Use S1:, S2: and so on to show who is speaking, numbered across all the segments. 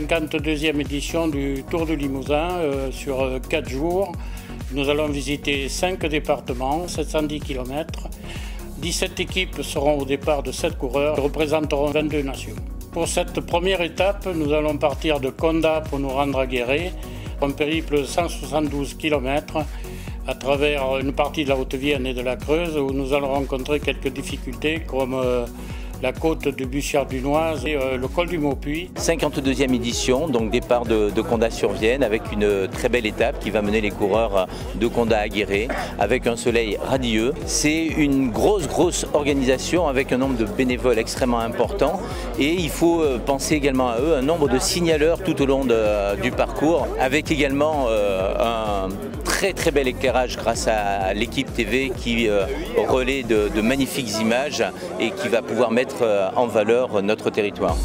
S1: 52e édition du Tour du Limousin euh, sur 4 jours. Nous allons visiter 5 départements, 710 km. 17 équipes seront au départ de 7 coureurs et représenteront 22 nations. Pour cette première étape, nous allons partir de Conda pour nous rendre à Guéret, un périple de 172 km à travers une partie de la Haute-Vienne et de la Creuse où nous allons rencontrer quelques difficultés comme euh, la côte de Bussière-du-Noise et euh, le col du Maupuy.
S2: 52e édition, donc départ de, Condat-sur-Vienne avec une très belle étape qui va mener les coureurs de Condat à Guéret avec un soleil radieux. C'est une grosse, grosse organisation avec un nombre de bénévoles extrêmement important et il faut euh, penser également à eux, un nombre de signaleurs tout au long du parcours avec également euh, un très très bel éclairage grâce à l'équipe TV qui relaie de magnifiques images et qui va pouvoir mettre euh, en valeur notre territoire.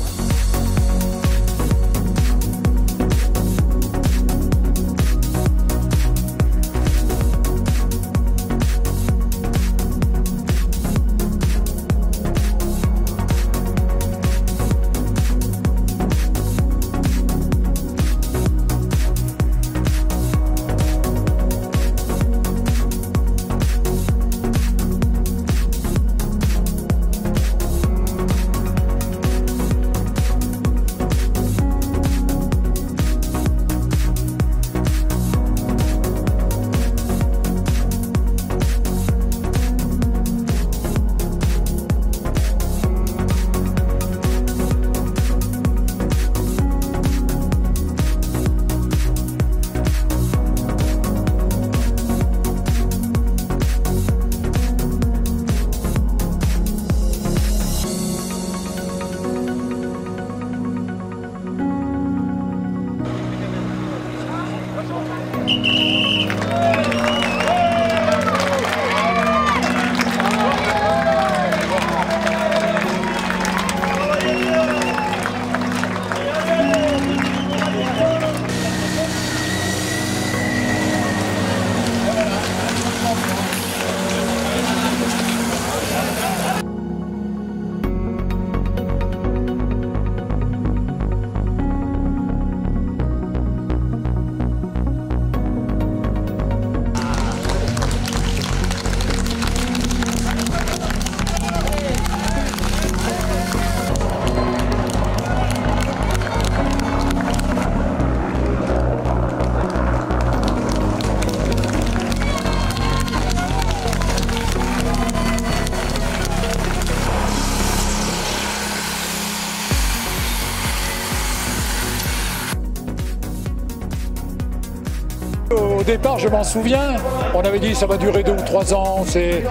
S3: Au départ, je m'en souviens, on avait dit ça va durer deux ou trois ans, c'est,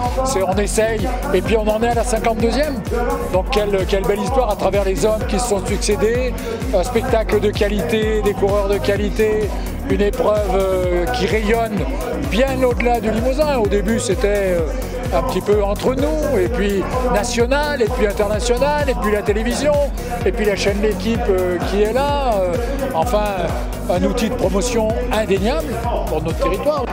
S3: on essaye, et puis on en est à la 52e. Donc quelle, quelle belle histoire à travers les hommes qui se sont succédés, un spectacle de qualité, des coureurs de qualité, une épreuve euh, qui rayonne bien au-delà du Limousin. Au début, c'était euh, un petit peu entre nous, et puis national, et puis international, et puis la télévision, et puis la chaîne L'équipe euh, qui est là. Enfin, un outil de promotion indéniable pour notre territoire.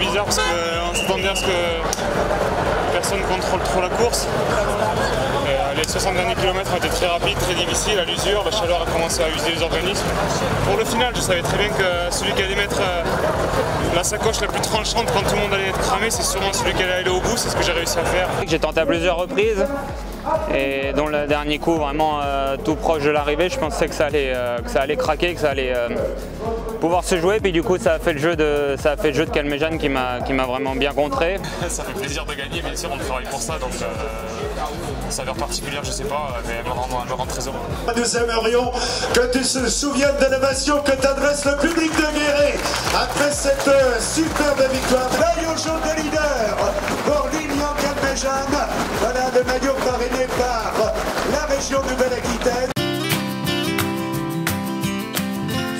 S4: Bizarre parce qu'on s'attendait à ce que personne contrôle trop la course. Euh, les 60 derniers kilomètres ont été très rapides, très difficiles, à l'usure, la chaleur a commencé à user les organismes. Pour le final, je savais très bien que celui qui allait mettre euh, la sacoche la plus tranchante quand tout le monde allait être cramé, c'est sûrement celui qui allait aller au bout, c'est ce que j'ai réussi à faire.
S5: J'ai tenté à plusieurs reprises et dans le dernier coup vraiment euh, tout proche de l'arrivée je pensais que ça allait, que ça allait craquer, que ça allait pouvoir se jouer. Puis du coup, ça a fait le jeu de, ça a fait le jeu de Calmejane qui m'a, qui m'a vraiment bien contré.
S4: Ça fait plaisir de gagner, bien sûr, on travaille pour ça. Donc, euh, saveur particulière, je sais pas, mais elle me rend, elle me rend très heureux.
S6: Nous aimerions que tu te souviennes de l'ovation que t'adresse le public de Guéret après cette euh, superbe victoire. Maillot jaune de leader pour Lilian Calmejane. Voilà le maillot parrainé par la région Nouvelle-Aquitaine.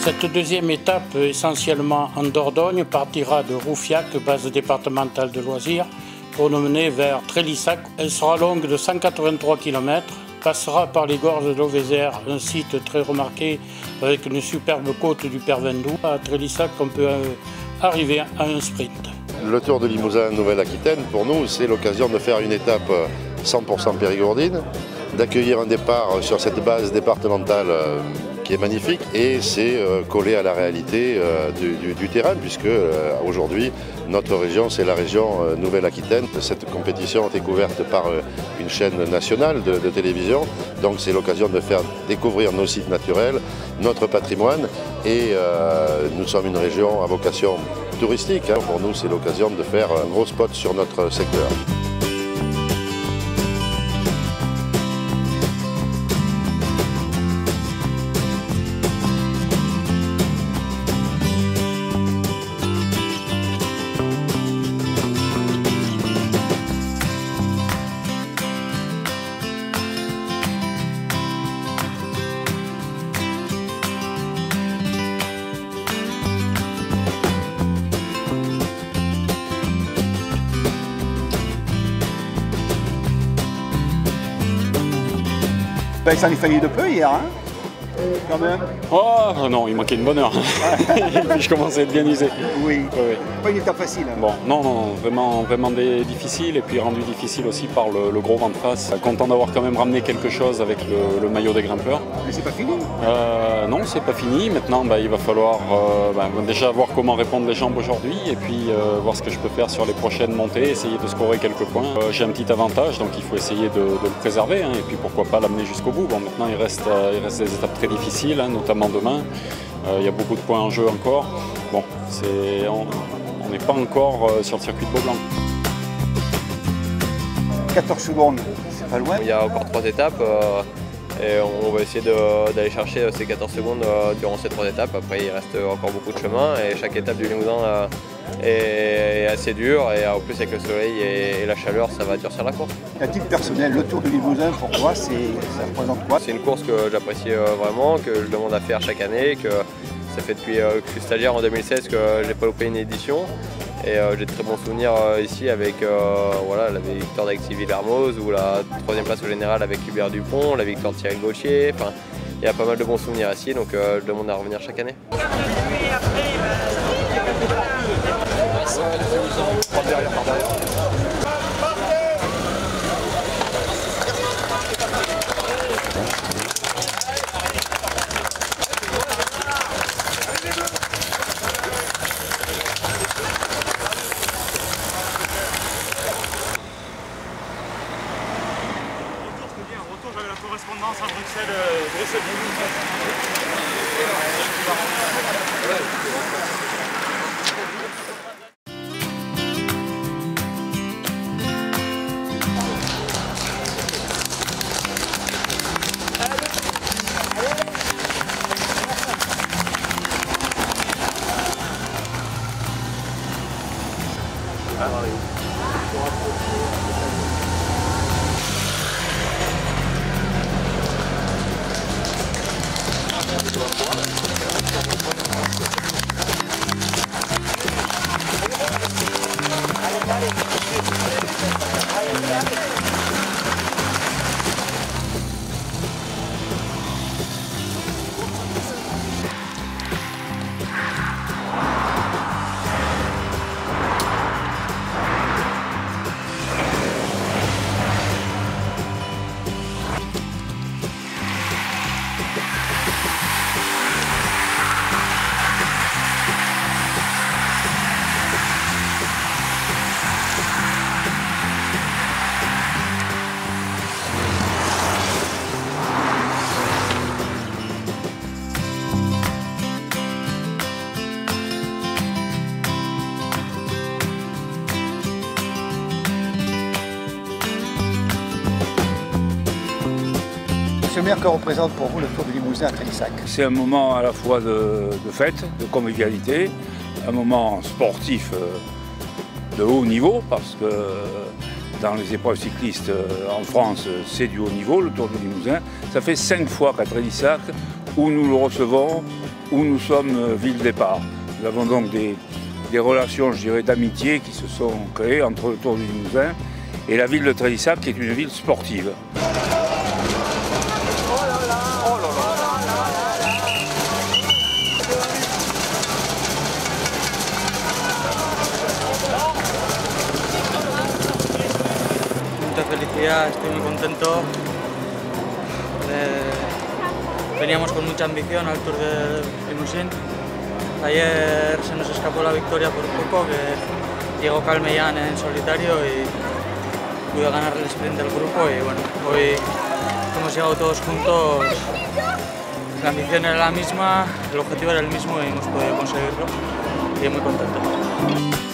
S1: Cette deuxième étape, essentiellement en Dordogne, partira de Roufiac, base départementale de loisirs, pour nous mener vers Trélissac. Elle sera longue de 183 km, passera par les gorges de l'Auvézère, un site très remarqué avec une superbe côte du Pervendou. À Trélissac, on peut euh, arriver à un sprint.
S7: Le Tour de Limousin Nouvelle-Aquitaine, pour nous, c'est l'occasion de faire une étape 100% périgourdine, d'accueillir un départ sur cette base départementale euh, qui est magnifique et c'est euh, collé à la réalité euh, du, terrain puisque aujourd'hui notre région c'est la région Nouvelle-Aquitaine. Cette compétition été couverte par une chaîne nationale de, télévision donc c'est l'occasion de faire découvrir nos sites naturels, notre patrimoine et nous sommes une région à vocation touristique. Hein. Pour nous c'est l'occasion de faire un gros spot sur notre secteur.
S8: Ben, ça lui fallu de peu hier, hein quand même
S9: Oh non, il manquait une bonne heure. Et puis je commençais à être bien usé.
S8: Oui. Pas une étape facile. Hein.
S9: Bon, non, non, vraiment, vraiment difficile et puis rendu difficile aussi par le, gros vent de face. Content d'avoir quand même ramené quelque chose avec le, maillot des grimpeurs.
S8: Mais c'est pas fini
S9: euh, Non, c'est pas fini. Maintenant, bah, il va falloir euh, bah, déjà voir comment répondre les jambes aujourd'hui et puis euh, voir ce que je peux faire sur les prochaines montées, essayer de scorer quelques points. J'ai un petit avantage, donc il faut essayer de, le préserver hein, et puis pourquoi pas l'amener jusqu'au bout. Bon, maintenant, il reste, il reste des étapes très difficiles, hein, notamment demain. Il y a beaucoup de points en jeu encore. Bon, on n'est pas encore sur le circuit de Beaublanc.
S8: 14 secondes, c'est pas loin.
S10: Il y a encore trois étapes. Et on va essayer d'aller chercher ces 14 secondes euh, durant ces trois étapes. Après, il reste encore beaucoup de chemin et chaque étape du Limousin euh, est assez dure. Et en plus, avec le soleil et la chaleur, ça va durcir la course.
S8: À titre personnel, le Tour du Limousin, pour toi, ça représente quoi?
S10: C'est une course que j'apprécie euh, vraiment, que je demande à faire chaque année, que ça fait depuis que je suis stagiaire en 2016 que je n'ai pas loupé une édition. Et euh, j'ai de très bons souvenirs euh, ici avec euh, voilà, la victoire d'Alexis Villermoz ou la troisième place au général avec Hubert Dupont, la victoire de Thierry Gauthier. Enfin, il y a pas mal de bons souvenirs ici, donc je demande à revenir chaque année. Prends derrière, par derrière. correspondance à Bruxelles, Bruxelles.
S8: Que représente pour vous le Tour de Limousin à Trélissac
S11: C'est un moment à la fois de, fête, de convivialité, un moment sportif euh, de haut niveau, parce que dans les épreuves cyclistes euh, en France, c'est du haut niveau, le Tour de Limousin. Ça fait cinq fois qu'à Trélissac, où nous le recevons où nous sommes euh, ville départ. Nous avons donc des, des relations, je dirais, d'amitié qui se sont créées entre le Tour du Limousin et la ville de Trélissac, qui est une ville sportive.
S12: Estoy muy contento. Eh, veníamos con mucha ambición al Tour de Limousin. Ayer se nos escapó la victoria por poco, que llegó Calmellán en solitario y pudo ganar el sprint del grupo y bueno, hoy hemos llegado todos juntos. La ambición era la misma, el objetivo era el mismo y hemos podido conseguirlo y muy contento.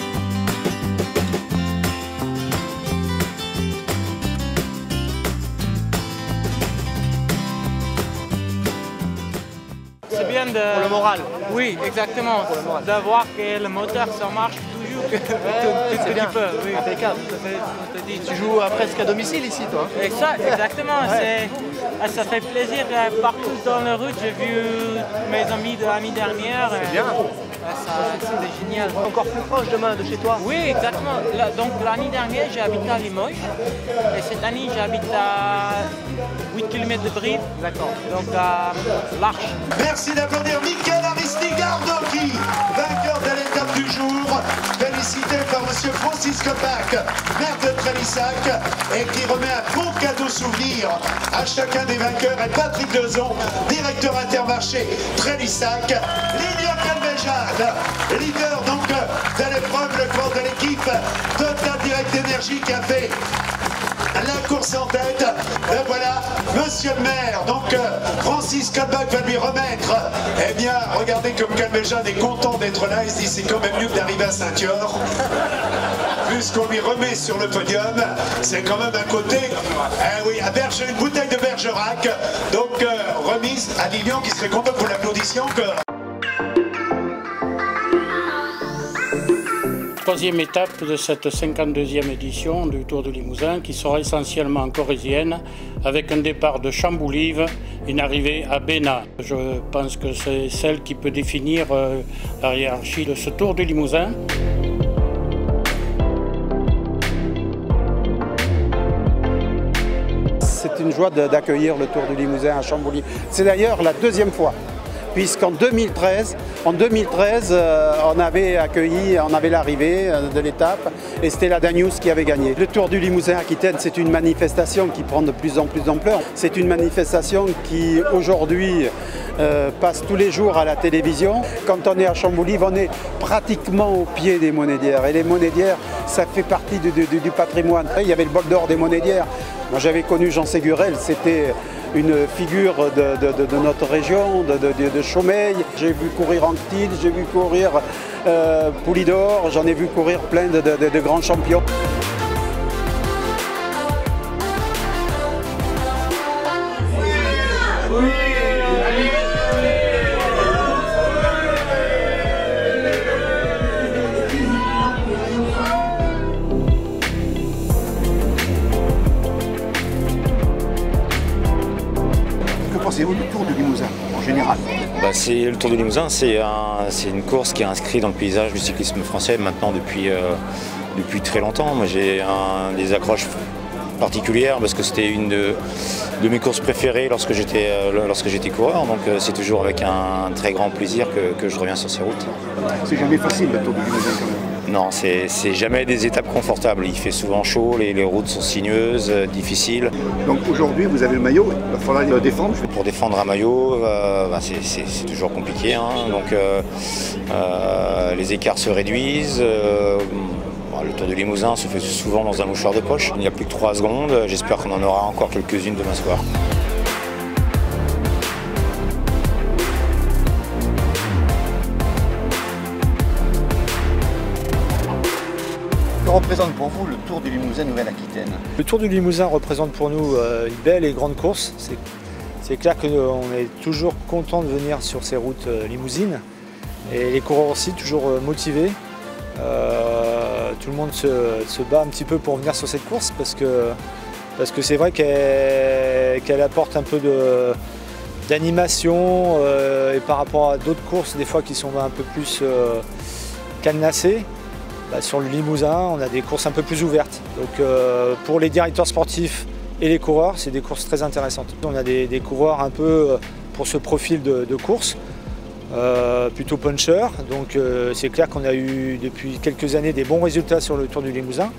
S13: De... Pour le moral. Oui, exactement. De voir que le moteur, ça marche toujours. Que, ce que tu peux. Oui.
S8: Impeccable. Tu joues presque à domicile ici, toi
S13: exactement.
S8: Ouais.
S13: c'est- Ça fait plaisir partout dans la route. J'ai vu mes amis de l'année dernière.
S8: C'est bien.
S13: C'était génial.
S8: Encore plus proche demain de chez toi
S13: Oui, exactement. Donc l'année dernière, j'ai habité à Limoges. Et cette année, j'habite à 8 km de. D'accord. Donc.
S6: Merci d'applaudir Michael Aristigardoki, vainqueur de l'étape du jour, félicité par M. Francis Kopak, maire de Trélissac, et qui remet un beau cadeau souvenir à chacun des vainqueurs, et Patrick Dezon, directeur intermarché Trélissac, Lilian Calvejane, leader donc de l'épreuve, le corps de l'équipe Total Direct Énergie qui a fait la course en tête. Et voilà, monsieur le maire, donc euh, Francis Kalbach va lui remettre. Eh bien, regardez comme Calmejane est content d'être là. Il se dit c'est quand même mieux que d'arriver à Saint-Yor. Puisqu'on lui remet sur le podium, c'est quand même un côté. Eh oui, à Berge, une bouteille de Bergerac. Donc, euh, remise à Lilian qui serait content pour l'applaudissement encore.
S1: Troisième étape de cette 52e édition du Tour du Limousin qui sera essentiellement corésienne avec un départ de Chamboulive et une arrivée à Béna. Je pense que c'est celle qui peut définir euh, la hiérarchie de ce Tour du Limousin.
S8: C'est une joie de- d'accueillir le Tour du Limousin à Chambouly. C'est d'ailleurs la deuxième fois, puisqu'en 2013, en 2013, euh, on avait accueilli, on avait l'arrivée euh, de l'étape, et c'était la Danius qui avait gagné. Le Tour du Limousin Aquitaine, c'est une manifestation qui prend de plus en plus d'ampleur. C'est une manifestation qui aujourd'hui euh, passe tous les jours à la télévision. Quand on est à Chambouly, on est pratiquement au pied des monédières. Et les monédières, ça fait partie du patrimoine. Il y avait le bol d'or des monédières. Moi, j'avais connu Jean Ségurel, c'était une figure de, notre région, de, de. J'ai vu courir Anctil, j'ai vu courir euh, Poulidor, j'en ai vu courir plein de grands champions.
S14: Bah, le Tour du Limousin, c'est un- c'est une course qui est inscrite dans le paysage du cyclisme français maintenant depuis, euh, très longtemps. Moi j'ai des accroches particulières parce que c'était une de, mes courses préférées lorsque j'étais euh, coureur. Donc euh, c'est toujours avec un très grand plaisir que, je reviens sur ces routes.
S15: C'est jamais facile le Tour du Limousin.
S14: Non, c'est jamais des étapes confortables. Il fait souvent chaud, les, les routes sont sinueuses, euh, difficiles.
S15: Donc aujourd'hui, vous avez le maillot, il va falloir le défendre.
S14: Pour défendre un maillot, euh, bah, c'est- toujours compliqué. hein. Donc euh, les écarts se réduisent. bon, le Tour de Limousin se fait souvent dans un mouchoir de poche. Il n'y a plus que 3 secondes. J'espère qu'on en aura encore quelques-unes demain soir.
S15: Que représente pour vous le Tour du Limousin Nouvelle-Aquitaine
S16: Le Tour du Limousin représente pour nous euh, une belle et grande course. C'est- clair qu'on est toujours content de venir sur ces routes euh, limousines. Et les coureurs aussi, toujours euh, motivés. Euh, tout le monde se, bat un petit peu pour venir sur cette course parce que parce que c'est vrai qu'elle apporte un peu d'animation et par rapport à d'autres courses des fois qui sont un peu plus cadenassées. Bah, sur le Limousin, on a des courses un peu plus ouvertes. Donc pour les directeurs sportifs et les coureurs, c'est des courses très intéressantes. On a des, coureurs un peu pour ce profil de, course, plutôt puncher. Donc c'est clair qu'on a eu depuis quelques années des bons résultats sur le Tour du Limousin.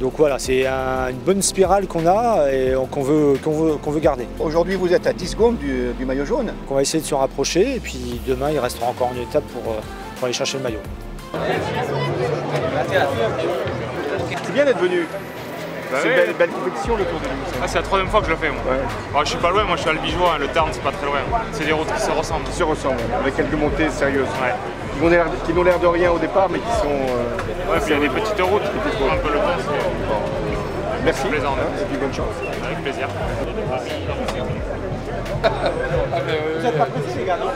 S16: Donc voilà, c'est une bonne spirale qu'on a et qu'on veut, veut, garder.
S17: Aujourd'hui, vous êtes à 10 secondes du, maillot jaune.
S16: On va essayer de se rapprocher et puis demain, il restera encore une étape pour, pour aller chercher le maillot.
S17: C'est bien d'être venu. Bah c'est une belle, compétition le Tour de Limousin.
S4: Ah, c'est la troisième fois que je le fais moi. Ouais. je suis pas loin, moi je suis à Albigeois, hein, le Tarn c'est pas très loin. C'est des routes qui se ressemblent.
S17: Qui se ressemblent, avec quelques montées sérieuses. Ouais. Qui n'ont l'air de rien au départ mais qui sont. Euh,
S4: ouais, puis il y a des petites routes, qui un peu le temps.
S17: Merci plaisant, hein, et puis bonne chance.
S4: Avec plaisir.
S17: Vous êtes pas pressés les gars, non?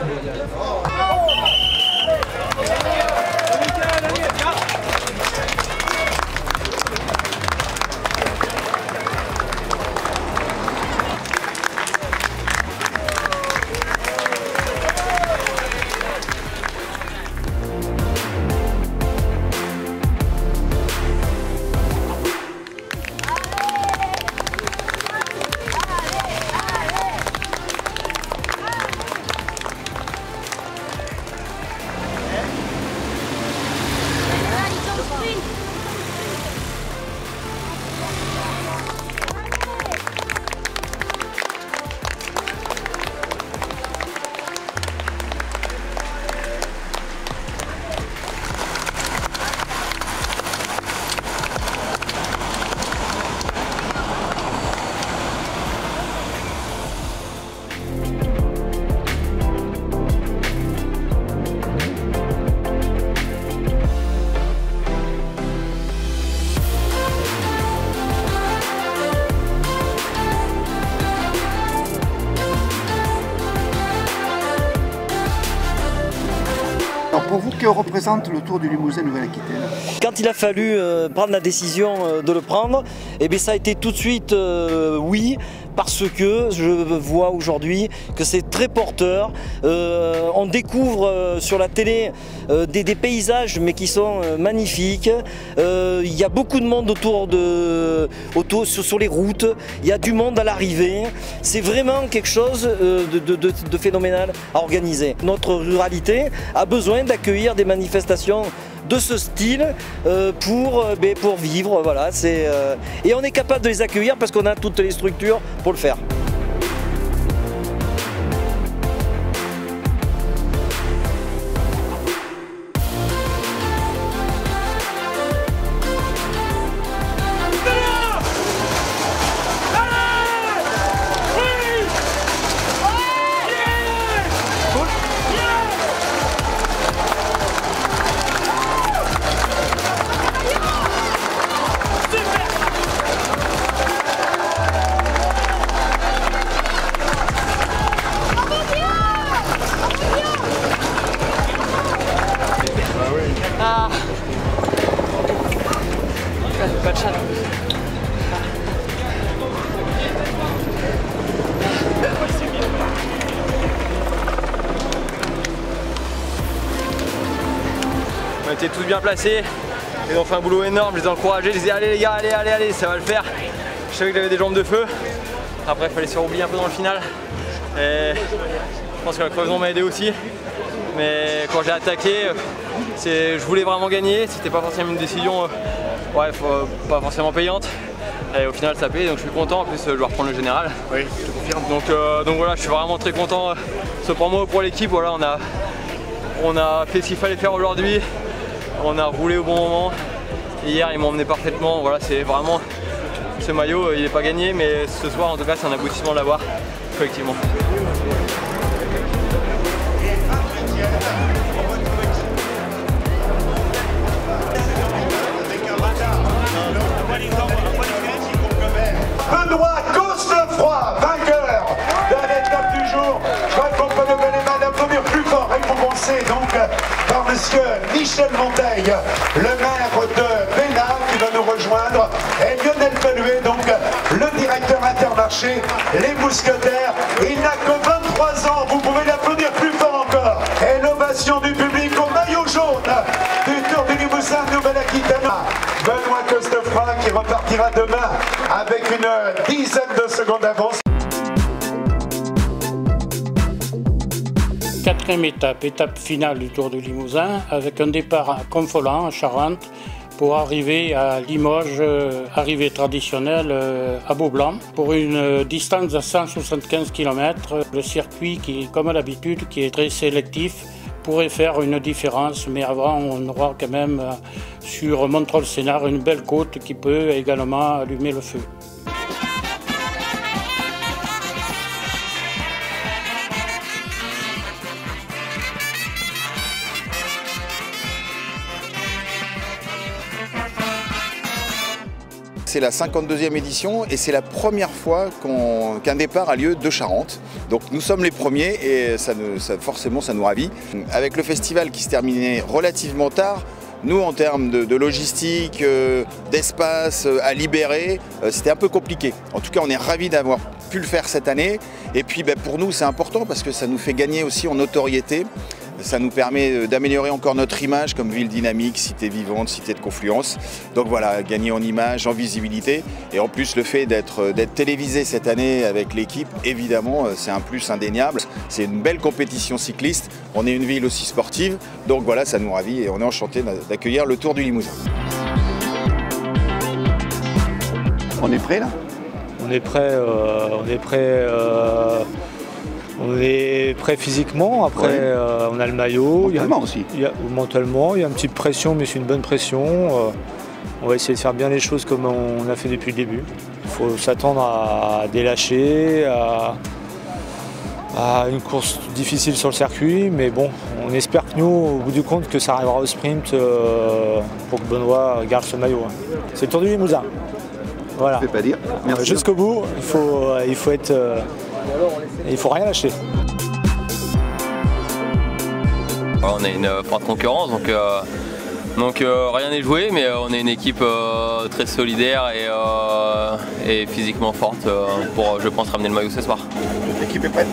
S17: Représente le Tour du Limousin Nouvelle-Aquitaine
S18: Quand il a fallu euh, prendre la décision euh, de le prendre, eh bien, ça a été tout de suite euh, oui, parce que je vois aujourd'hui que c'est très porteur. on découvre sur la télé des, paysages mais qui sont magnifiques. Il y a beaucoup de monde autour de autour, sur, les routes. Il y a du monde à l'arrivée. C'est vraiment quelque chose de, phénoménal à organiser. Notre ruralité a besoin d'accueillir des manifestations de ce style euh, pour, euh, pour vivre. Euh, et on est capable de les accueillir parce qu'on a toutes les structures pour le faire.
S5: Bien placés. Ils ont fait un boulot énorme, je les ai encouragés, je les ai dit allez les gars, allez, allez, allez, ça va le faire. Je savais que j'avais des jambes de feu. Après il fallait se faire oublier un peu dans le final. Et je pense que la crevaison m'a aidé aussi. Mais quand j'ai attaqué, je voulais vraiment gagner. C'était pas forcément une décision euh, ouais, pas forcément payante. Et au final ça paye, donc je suis content. En plus je dois reprendre le général.
S17: Oui, je te confirme.
S5: Donc, euh, donc voilà, je suis vraiment très content. Ce promo pour l'équipe, voilà, on a, on a fait ce qu'il fallait faire aujourd'hui on a roulé au bon moment. Hier, ils m'ont emmené parfaitement. Voilà, c'est vraiment ce maillot, il n'est pas gagné, mais ce soir, en tout cas, c'est un aboutissement de l'avoir, effectivement.
S6: les mousquetaires. Il n'a que 23 ans, vous pouvez l'applaudir plus fort encore. Et l'ovation du public au maillot jaune du Tour du Limousin Nouvelle-Aquitaine. Benoît Costefra qui repartira demain avec une dizaine de secondes d'avance.
S1: Quatrième étape, étape finale du Tour du Limousin, avec un départ à Confolant, en Charente, pour arriver à Limoges, euh, arrivée traditionnelle euh, à Beaublanc, pour une distance de 175 km. Le circuit, qui, comme à l'habitude, qui est très sélectif, pourrait faire une différence, mais avant, on aura quand même euh, sur Montrol-Sénard une belle côte qui peut également allumer le feu.
S19: C'est la 52e édition et c'est la première fois qu'un départ a lieu de Charente. Donc nous sommes les premiers et forcément ça nous ravit. Avec le festival qui se terminait relativement tard, nous, en termes de, logistique, euh, d'espace euh, à libérer, euh, c'était un peu compliqué. En tout cas, on est ravis d'avoir pu le faire cette année. Et puis, ben, pour nous, c'est important parce que ça nous fait gagner aussi en notoriété. Ça nous permet euh, d'améliorer encore notre image comme ville dynamique, cité vivante, cité de confluence. Donc voilà, gagner en image, en visibilité. Et en plus, le fait d'être euh, télévisé cette année avec l'équipe, évidemment, euh, c'est un plus indéniable. C'est une belle compétition cycliste. On est une ville aussi sportive. Donc voilà, ça nous ravit et on est enchanté d'accueillir le Tour du Limousin.
S15: On est prêt là?
S16: On est prêt, on est prêt on est prêt physiquement, après euh, on a le maillot.
S15: Mentalement aussi.
S16: Il y a, mentalement, il y a une petite pression, mais c'est une bonne pression. Euh, on va essayer de faire bien les choses comme on a fait depuis le début. Il faut s'attendre à délâcher, à, une course difficile sur le circuit, mais bon, on espère que nous, au bout du compte, que ça arrivera au sprint euh, pour que Benoît garde ce maillot. C'est le Tour du Limousin. Voilà.
S15: Je pas dire.
S16: Jusqu'au bout, il faut, il faut être et il faut rien lâcher.
S10: On est une forte concurrence, donc, euh, donc euh, rien n'est joué, mais euh, on est une équipe très solidaire et, physiquement forte pour, je pense, ramener le maillot ce soir.
S15: L'équipe est prête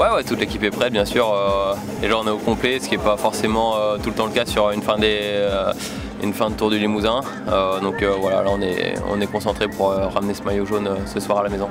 S10: Ouais, ouais, toute l'équipe est prête, bien sûr. déjà, on est au complet, ce qui n'est pas forcément tout le temps le cas sur une fin, des, une fin de Tour du Limousin. donc voilà, là, on est, on est concentré pour ramener ce maillot jaune ce soir à la maison.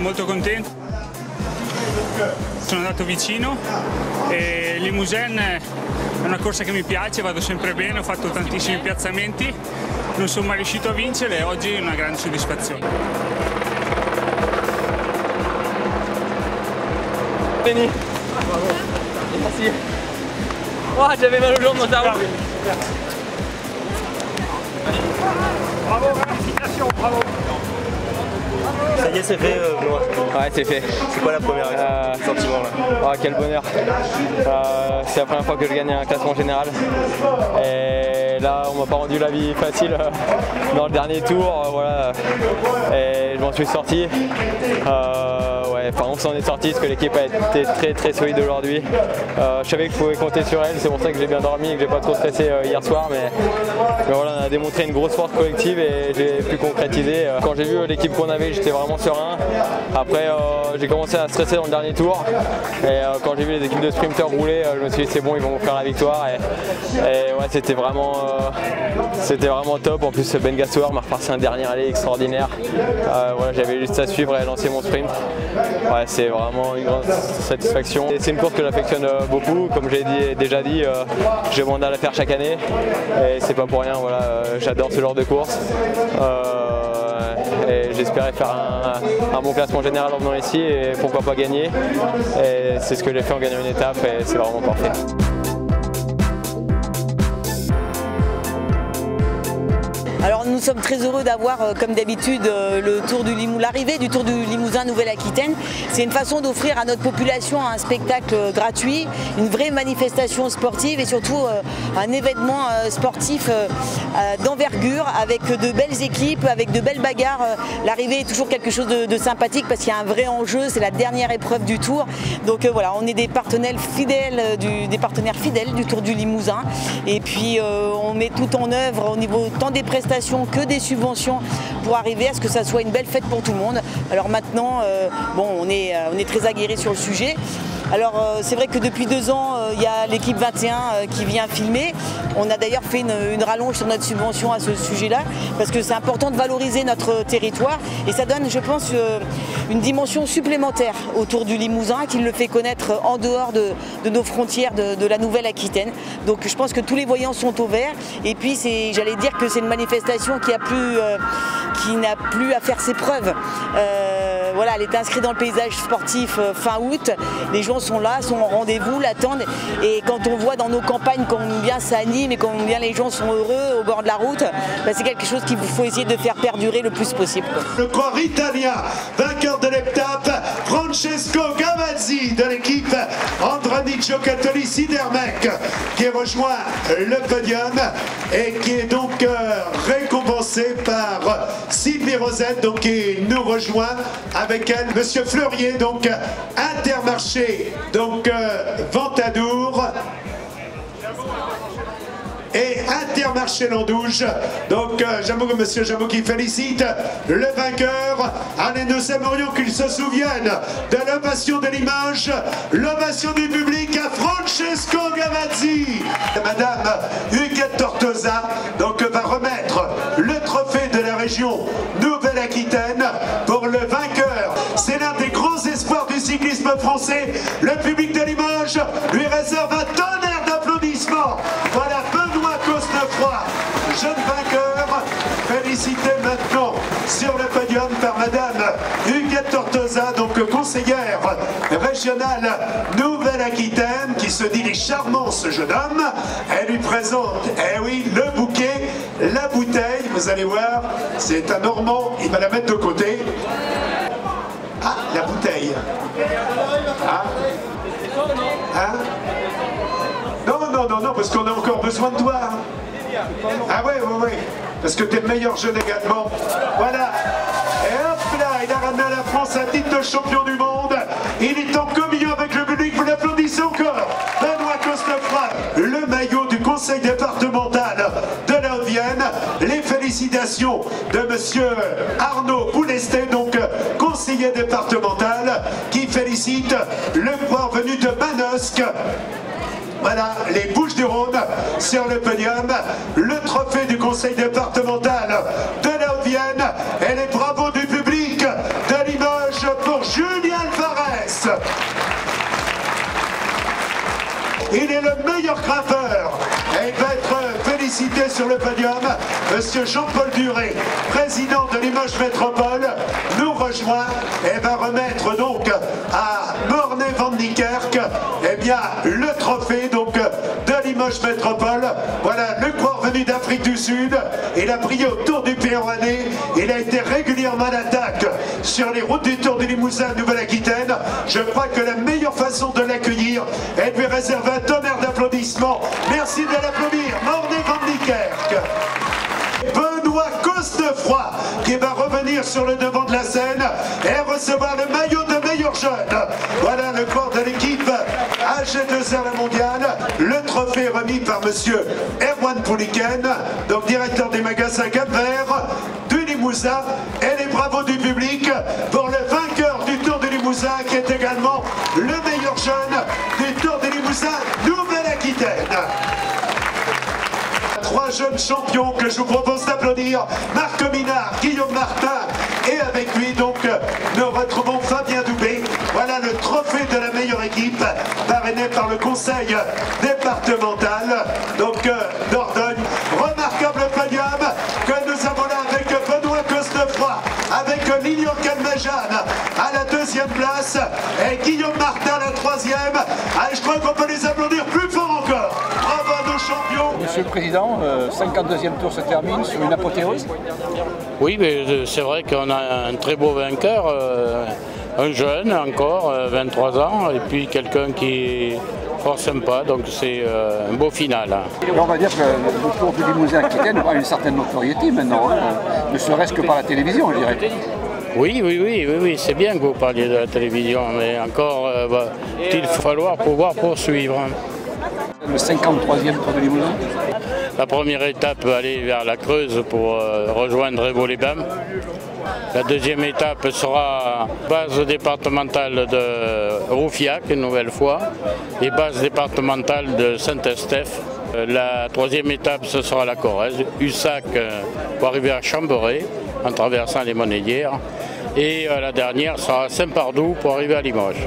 S20: Molto contento. Sono andato vicino e Limousin è una corsa che mi piace, vado sempre bene, ho fatto tantissimi piazzamenti, non sono mai riuscito a vincere e oggi è una grande soddisfazione.
S10: Bene.
S5: merci. Oh, j'avais mal aux jambes roue.
S3: Bravo, félicitations, bravo.
S10: Ça y est, c'est fait, euh, Benoît.
S5: Ouais, c'est fait.
S10: C'est quoi la première euh, sentiment là
S5: Oh, quel bonheur. Euh, c'est la première fois que je gagne un classement général. Et là, on m'a pas rendu la vie facile euh, dans le dernier tour. voilà. Et je m'en suis sorti. Euh, on s'en est sorti parce que l'équipe a été très très solide aujourd'hui. Euh, je savais que je pouvais compter sur elle. C'est pour ça que j'ai bien dormi et que j'ai pas trop stressé euh, hier soir. Mais, voilà, on a démontré une grosse force collective et j'ai pu concrétiser. Euh, Quand j'ai vu l'équipe qu'on avait, j'étais vraiment serein. Après, j'ai commencé à stresser dans le dernier tour. Et quand j'ai vu les équipes de sprinters rouler, je me suis dit c'est bon, ils vont faire la victoire. Et, ouais, c'était vraiment, c'était vraiment top. En plus, Ben Gassouar m'a repassé un dernier aller extraordinaire. Voilà, j'avais juste à suivre et à lancer mon sprint. Ouais, c'est vraiment une grande satisfaction. C'est une course que j'affectionne euh, beaucoup. Comme j'ai déjà dit, euh, j'ai mon à la faire chaque année. Et c'est pas pour rien. Voilà, euh, j'adore ce genre de course. Et j'espérais faire un, un bon classement général en venant ici et pourquoi pas gagner. Et c'est ce que j'ai fait en gagnant une étape et c'est vraiment parfait.
S21: Nous sommes très heureux d'avoir, euh, comme d'habitude, euh, le tour du l'arrivée du Tour du Limousin Nouvelle-Aquitaine. C'est une façon d'offrir à notre population un spectacle euh, gratuit, une vraie manifestation sportive et surtout un événement sportif d'envergure avec de belles équipes, avec de belles bagarres. Euh, L'arrivée est toujours quelque chose de, sympathique parce qu'il y a un vrai enjeu, c'est la dernière épreuve du Tour. Donc euh, voilà, on est des partenaires fidèles euh, du, des partenaires fidèles du Tour du Limousin. Et puis euh, on met tout en œuvre au niveau tant des prestations que des subventions pour arriver à ce que ça soit une belle fête pour tout le monde. Alors maintenant, euh, bon, on est, euh, on est très aguerri sur le sujet. Alors euh, c'est vrai que depuis deux ans, euh, il y a l'équipe 21 euh, qui vient filmer. On a d'ailleurs fait une, rallonge sur notre subvention à ce sujet-là, parce que c'est important de valoriser notre territoire et ça donne, je pense, une dimension supplémentaire autour du Limousin qui le fait connaître en dehors de, nos frontières de, la Nouvelle-Aquitaine. Donc je pense que tous les voyants sont au vert. Et puis j'allais dire que c'est une manifestation qui n'a plus à faire ses preuves. Voilà, elle est inscrite dans le paysage sportif euh, fin août. Les gens sont là, sont au rendez-vous, l'attendent. Et quand on voit dans nos campagnes combien ça anime et combien les gens sont heureux au bord de la route, bah, c'est quelque chose qu'il faut essayer de faire perdurer le plus possible.
S6: Le corps italien, vainqueur de l'étape, Francesco Gavazzi de l'équipe Andranicio Catoli Sidermec, qui rejoint le podium et qui est donc euh, récompensé par Sylvie Rosette, donc qui nous rejoint avec elle, Monsieur Fleurier, donc Intermarché, donc euh, Ventadour et Intermarché Landouge. Donc euh, Jamou, Monsieur Jamou qui félicite le vainqueur. Allez, nous aimerions qu'il se souvienne de l'ovation de l'image, l'ovation du public à Francesco Gavazzi. Madame Huguette Tortosa donc, va remettre le trophée de la région Nouvelle-Aquitaine pour le. C'est l'un des grands espoirs du cyclisme français. Le public de Limoges lui réserve un tonnerre d'applaudissements. Voilà Benoît Cosnefroy, jeune vainqueur, félicité maintenant sur le podium par Madame Huguette Tortosa, donc conseillère régionale Nouvelle-Aquitaine, qui se dit les charmants ce jeune homme. Elle lui présente, eh oui, le bouquet, la bouteille, vous allez voir, c'est un Normand, il va la mettre de côté. La bouteille. Ah. Hein non, non, non, non, parce qu'on a encore besoin de toi. hein. Ah ouais, ouais, ouais. Parce que t'es le meilleur jeune également. Voilà. Et hop là, il a ramené à la France un titre de champion du monde. Il est en communion avec le public. Vous l'applaudissez encore. Benoît Costefra, le maillot du conseil départemental Les félicitations de monsieur Arnaud Boulesté, donc conseiller départemental, qui félicite le point venu de Manosque. Voilà, les Bouches du Rhône sur le podium, le trophée du conseil départemental de la Haute-Vienne et les bravos du public de Limoges pour Julien Alvarez. Il est le meilleur va être félicité sur le podium. Monsieur Jean-Paul Duré, président de Limoges Métropole, nous rejoint et va remettre donc à Mornay Van Dunkerque, eh bien, le trophée donc de Limoges Métropole. Voilà le coureur venu d'Afrique du Sud. Il a brillé au Tour du Pérouanais. Il a été régulièrement à l'attaque sur les routes du Tour du Limousin Nouvelle-Aquitaine. Je crois que la meilleure façon de l'accueillir est de lui réserver un tonnerre d'applaudissements. Merci de l'applaudir. Niekerk. Benoît Costefroy qui va revenir sur le devant de la scène et recevoir le maillot de meilleur jeune. Voilà le corps de l'équipe AG2R la mondiale. Le trophée remis par monsieur Erwan Pouliken, donc directeur des magasins Cap du Limousin et les bravos du public pour le vainqueur du Tour du Limousin qui est également le meilleur jeune du Tour du Limousin Nouvelle-Aquitaine champions que je vous propose d'applaudir. Marc Minard, Guillaume Martin et avec lui donc nous retrouvons Fabien Doubé. Voilà le trophée de la meilleure équipe parrainé par le conseil départemental donc euh, d'Ordogne. Remarquable podium que nous avons là avec Benoît Costefroy, avec Lilian Calmejane à la deuxième place et Guillaume Martin à la troisième. Allez, je crois qu'on peut les applaudir plus
S22: Monsieur le Président, le 52e tour se termine sur une apothéose.
S1: Oui, mais euh, c'est vrai qu'on a un très beau vainqueur, euh, un jeune encore, euh, 23 ans, et puis quelqu'un qui est fort sympa, donc c'est euh, un beau final. hein.
S22: On va dire que le tour du Limousin Aquitaine a une certaine notoriété maintenant, hein, ne serait-ce que par la télévision, je dirais.
S1: Oui, oui, oui, oui, oui, c'est bien que vous parliez de la télévision, mais encore euh, va il falloir pouvoir poursuivre.
S22: Le 53e tour Limousin.
S1: La première étape, aller vers la Creuse pour euh, rejoindre Evo-les-Bains. La deuxième étape sera base départementale de Roufiac, une nouvelle fois, et base départementale de Saint-Estèphe. Euh, La troisième étape, ce sera la Corrèze, Ussac euh, pour arriver à Chamberet en traversant les Monédières. Et la dernière sera Saint-Pardoux pour arriver à Limoges.